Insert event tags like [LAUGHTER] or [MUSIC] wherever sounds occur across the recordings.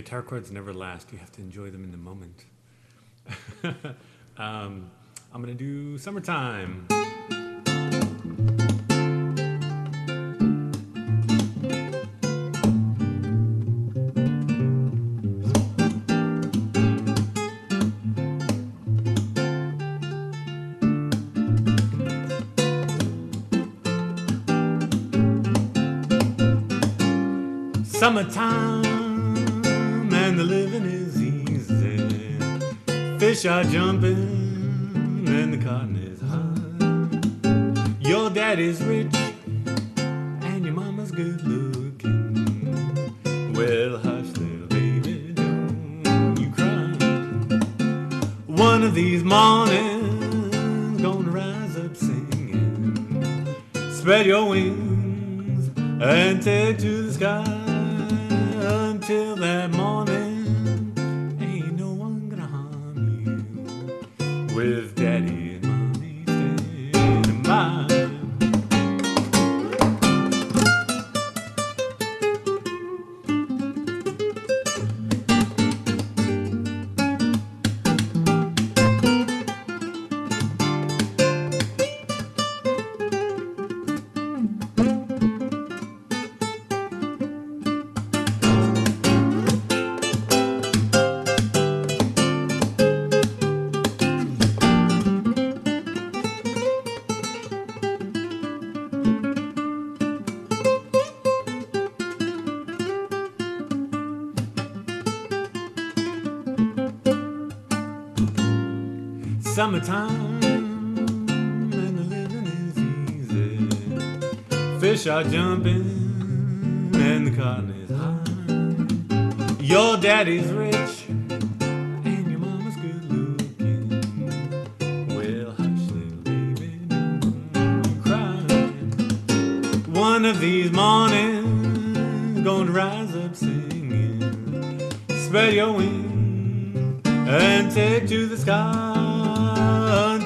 guitar chords never last. You have to enjoy them in the moment. [LAUGHS] um, I'm gonna do summertime. Summertime Fish are jumping and the cotton is high. Your daddy's rich and your mama's good looking. Well, hush, little baby, don't you cry. One of these mornings, gonna rise up singing. Spread your wings and take to the sky until that morning. With daddy Summertime and the living is easy. Fish are jumping and the cotton is high. Your daddy's rich and your mama's good looking. Well, hush, little baby, don't cry. One of these mornings, gonna rise up singing. Spread your wings and take to the sky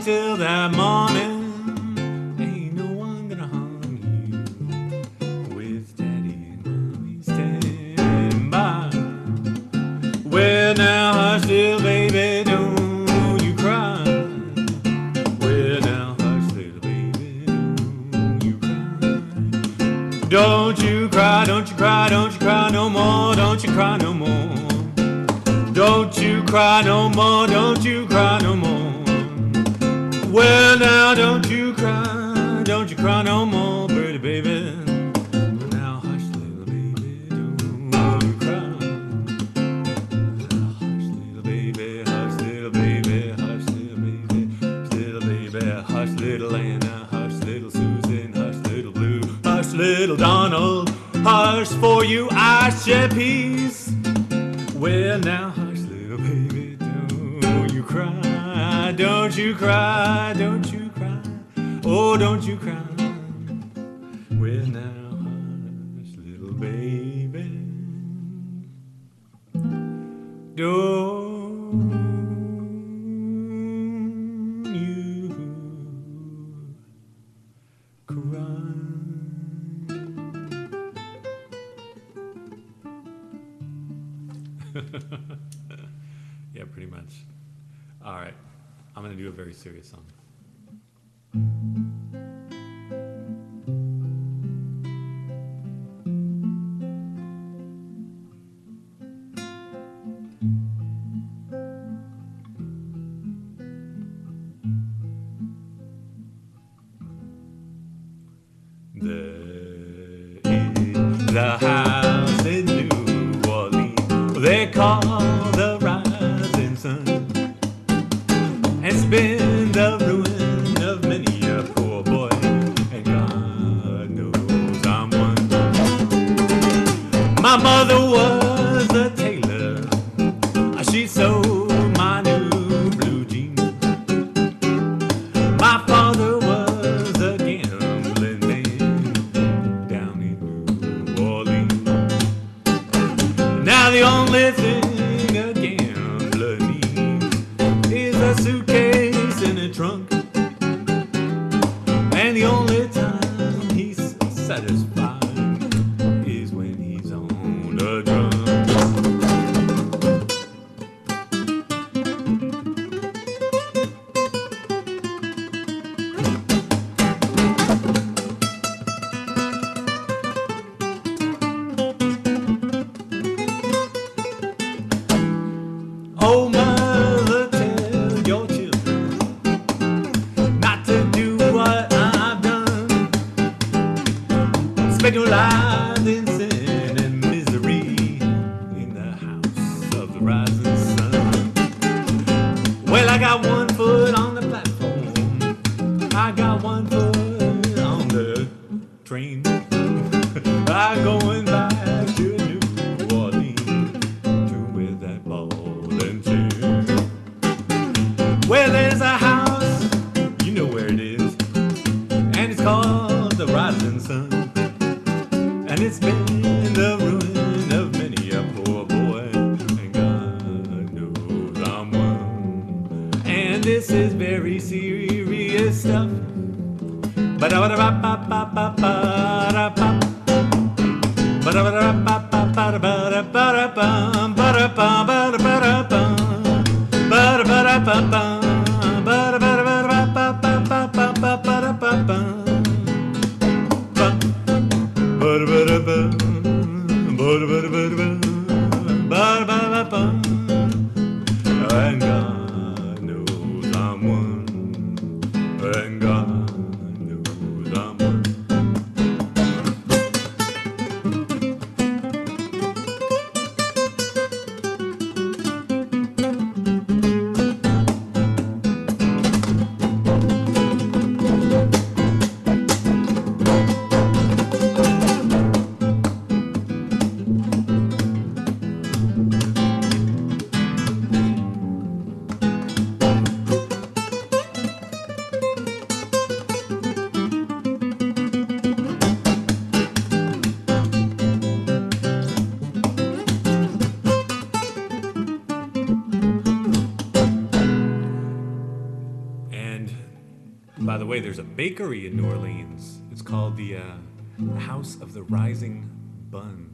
until that morning. Ain't no one gonna harm you with daddy and mommy standing by. Well, now hush, little baby, don't you cry. Well, now hush, little baby, don't you cry. Don't you cry, don't you cry, don't you cry no more, don't you cry no more. Don't you cry no more, don't you cry no more. Well, now don't you cry, don't you cry no more, pretty baby. Now hush, little baby, don't you cry. Hush, little baby, hush, little baby, hush, little baby, little baby, hush, little Anna, hush, little Susan, hush, little Blue, hush, little Donald, hush for you, I shed peace. Well, now hush, little baby, don't you cry, don't you cry, don't you cry, oh, don't you cry. Well, now hush, little baby, don't you cry. [LAUGHS] yeah, pretty much. All right, I'm gonna do a very serious song. Is a house in New Orleans they call My mother was a tailor, she sewed my new blue jeans. My father was a gambling man down in New Orleans. Now the only thing a gambler needs is a suitcase and a trunk. And the only time he's satisfied lies in sin and misery in the house of the rising sun. Well, I got one foot on the platform. I got one foot on the train. And God knows I'm one. And And by the way, there's a bakery in New Orleans. It's called the uh, House of the Rising Bun.